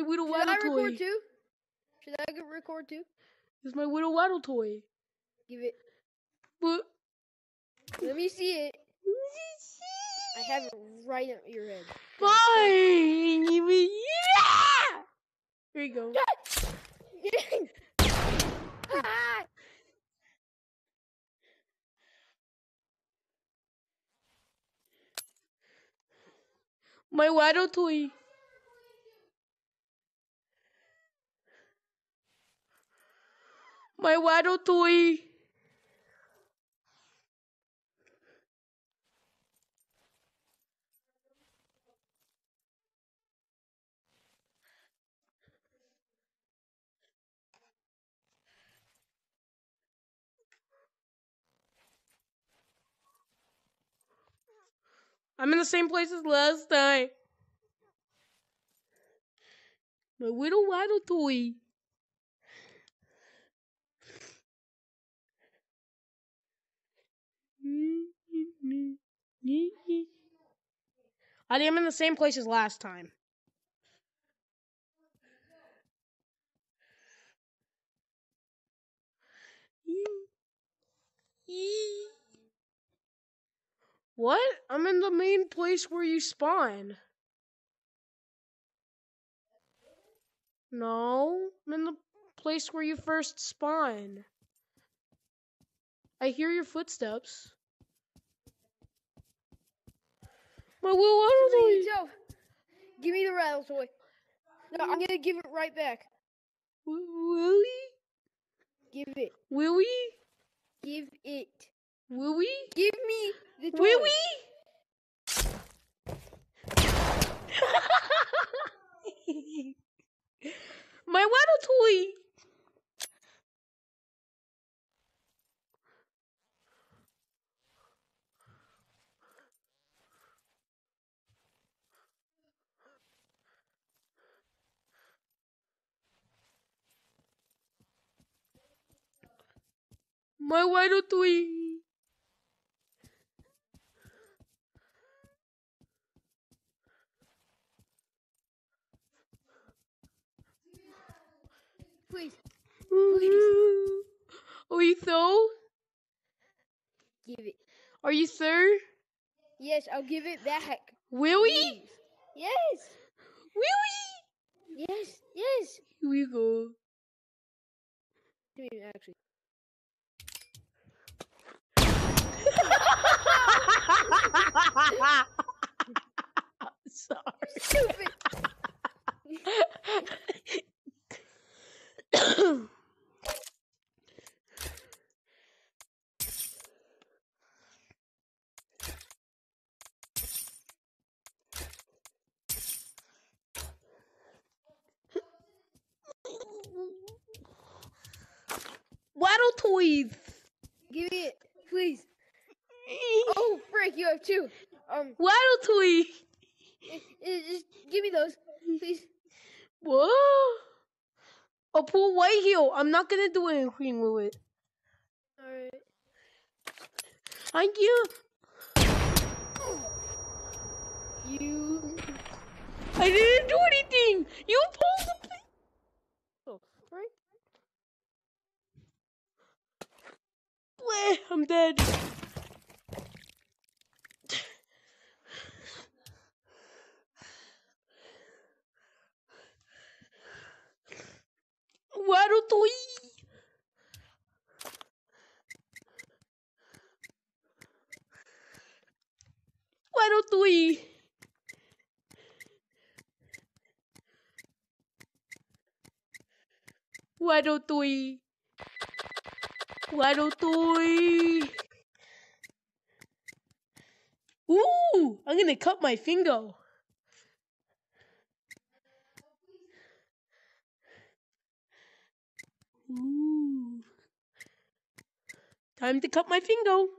my Widow Should Waddle I toy. record too? Should I record too? It's my Widow Waddle toy. Give it. What? Let me see it. I have it right at your head. Fine. Yeah. Here you go. Ah! My Waddle toy. My Waddle toy. I'm in the same place as last time. My Waddle toy. I am in the same place as last time. What? I'm in the main place where you spawn. No, I'm in the place where you first spawn. I hear your footsteps. My Will Waddle yourself. Give me the rattle toy. No, I'm gonna give it right back. Willie? Give it. Willie? Give it. Willie? Give me the toy. Willie? My Waddle toy! My Waddle toy! Please, Are you so? give it. Are you sir? Yes, I'll give it back. Willie? Please. Yes. Willie? Yes. Yes. Here we go. Actually. Sorry. Stupid. Waddle toys. Give me it, please. Oh, frick! You have two. Um, Waddle i- just give me those, please. What? I'll pull white heel. I'm not gonna do anything with it. All right. Thank you. You. I didn't do anything. You pulled the thing. Oh, right. Bleh, I'm dead. Waddle toy. Waddle toy. Waddle toy. Waddle toy. Ooh, I'm gonna cut my finger. Ooh. Time to cut my finger.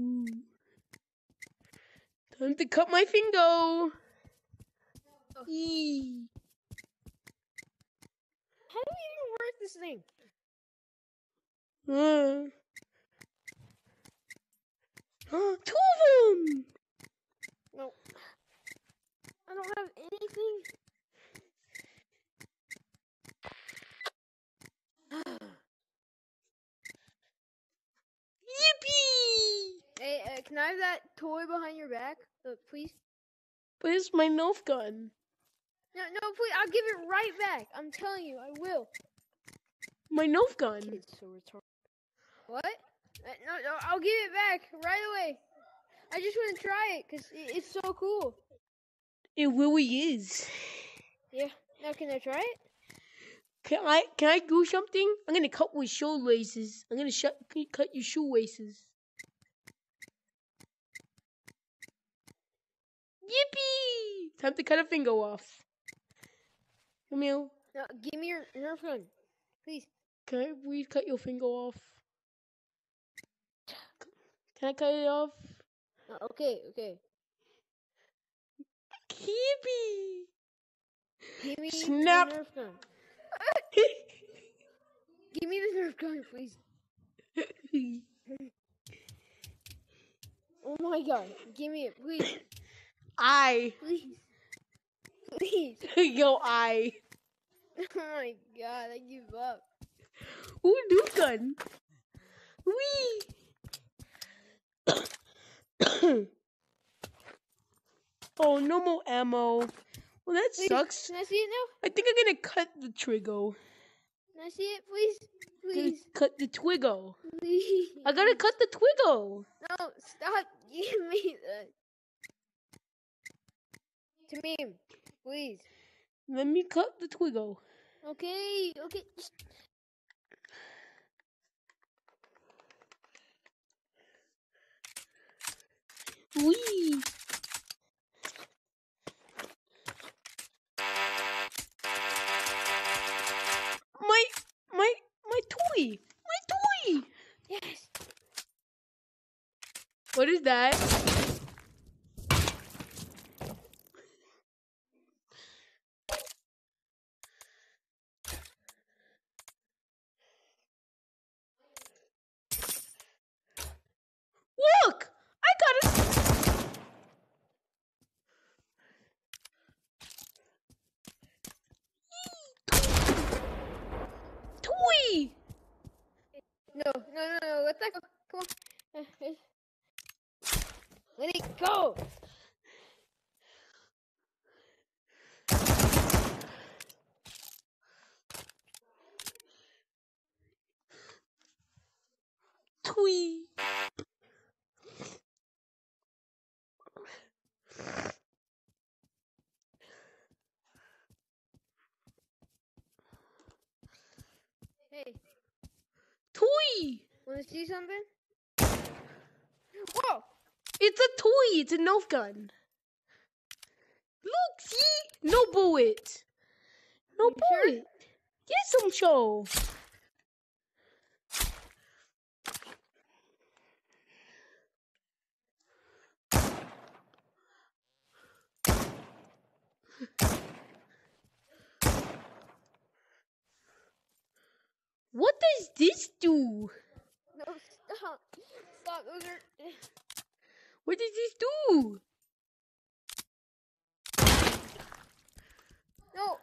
Ooh. Time to cut my finger. How do we even work this thing? Uh, two of them. No. I don't have anything. Yippee! hey, uh, can I have that toy behind your back, uh, please? Where's my Nerf gun? No, no, please. I'll give it right back. I'm telling you, I will. My Nerf gun. So retarded. What? Uh, no, no, I'll give it back right away. I just want to try it because it's so cool. It really is. Yeah. Now, can I try it? Can I can I do something? I'm gonna cut with shoelaces. I'm gonna shut, cut your shoelaces. Yippee! Time to cut a finger off. Here. No, give me your Nerf gun, please. Can I please cut your finger off? Can I cut it off? Uh, okay, okay. Yippee! Give me Snap. the Nerf gun. Give me the Nerf gun, please. Oh my god. Give me it, please. I. Please. Please. Yo, I. Oh my god, I give up. Ooh, new gun. Wee. oh, no more ammo. Well, that Please. sucks. Can I see it now? I think I'm gonna cut the trigger. Can I see it, please? Please. cut the twiggle. Please. I gotta cut the twiggle. No, stop. Give me that. To me, please. Let me cut the twiggle. Okay, okay. Wee. My my my toy. My toy. Yes. What is that? Look! I got it! Toy! No, no, no, no. Let that go. Come on. Eh, eh. Let it go. Toy! Want see something? Whoa! It's a toy. It's a Nerf gun. Look, see? No bullet. No You bullet. Yes, I'm sure. What does this do? Stop. Stop. Those are. What does this do? No.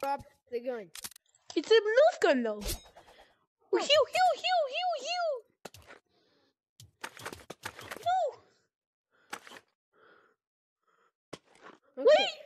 Drop the gun. It's a Nerf gun though. Hew, hew, hew, hew, hew. No. Okay. Wait!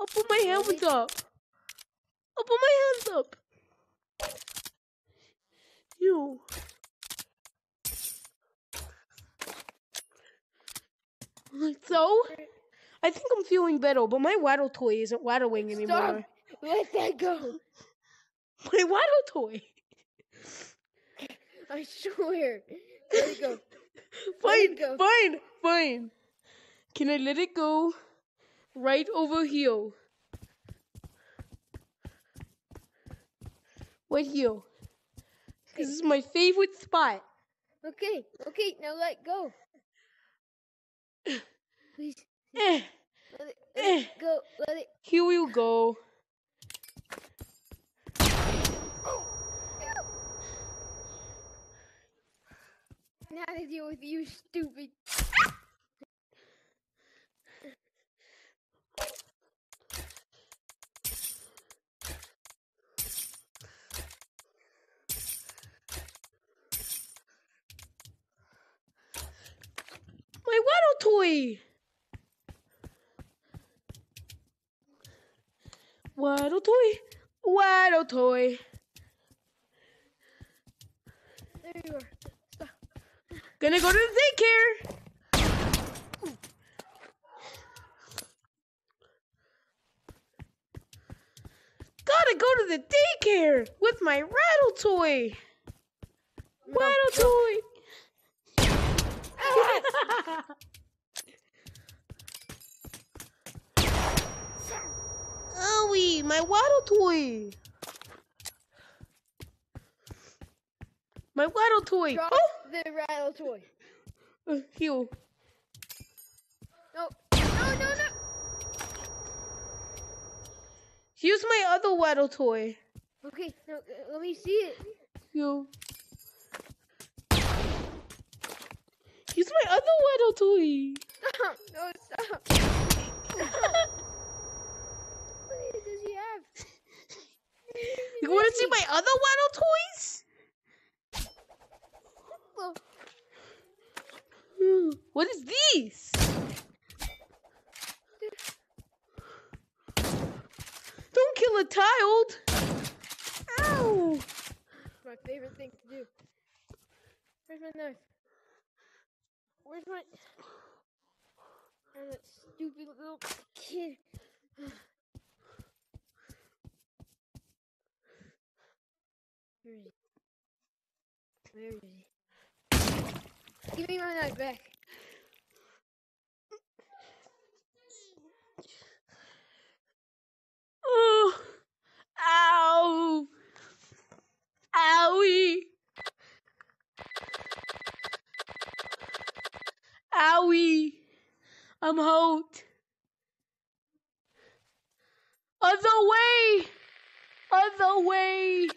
I'll put my hands up. I'll put my hands up. You. So, I think I'm feeling better, but my waddle toy isn't waddling Stop. Let that go. My waddle toy. I swear. There you go. Fine, go. fine, fine. Can I let it go? Right over here. Right here. This is my favorite spot. Okay, okay, now let go. Please, Eh, let it, let it go. Let it. here we go. Now to deal with you, stupid. My Waddle toy. Waddle toy. Waddle toy. There you are. Gonna go to the daycare. Gotta go to the daycare with my rattle toy. Rattle toy. Owie, my waddle toy. My waddle toy. Drop Oh, the rattle toy. uh, heal. No, no, no, no. Here's my other waddle toy. Okay, no, uh, let me see it. Yo. Here's my other waddle toy. Stop. No, stop. Stop. What does he have? You want to see my other waddle toys? What is this? Don't kill a child. Ow. My favorite thing to do. Where's my knife? Where's my... Oh, that stupid little kid. Where is he? Where is he? Give me my knife back. Oh. Ow. Owie. Owie. I'm hurt. Other way. Other way.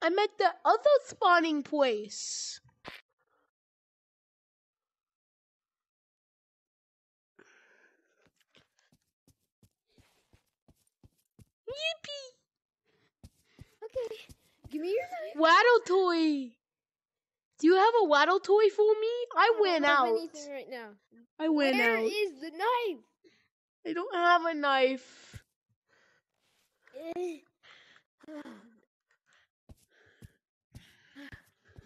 I'm at the other spawning place. Yippee! Okay. Give me your knife. Waddle toy. Do you have a waddle toy for me? I don't went have out. anything right now. I went Where out. is the knife? I don't have a knife. Eh.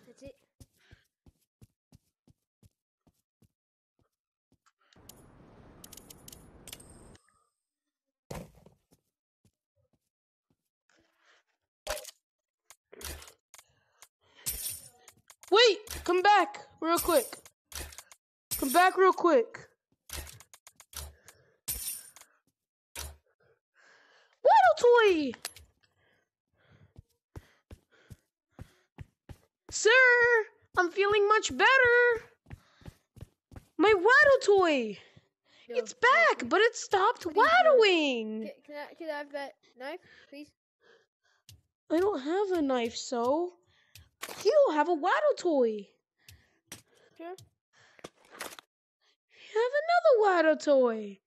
That's it. Wait, come back real quick. Come back real quick. Waddle toy. Sir, I'm feeling much better. My waddle toy. No, It's back, but it stopped waddling. Can I can I have that knife, please? I don't have a knife, so you have a waddle toy. You have another water toy.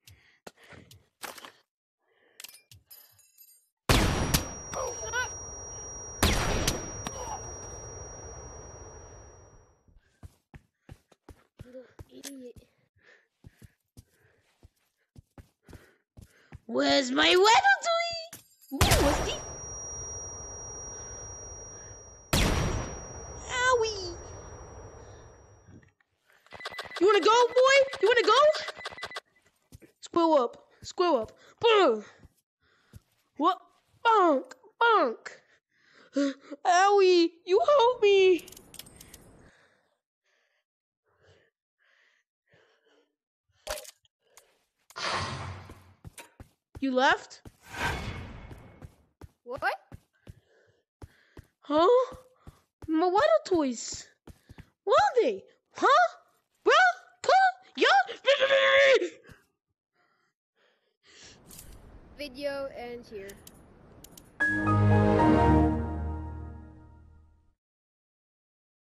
Where's my water? Squill up. Boom! What? Bonk! Bonk! Owie! You help me! You left? What? Huh? My water toys. What are they? Huh? Bruh? Come? Yeah? video ends here.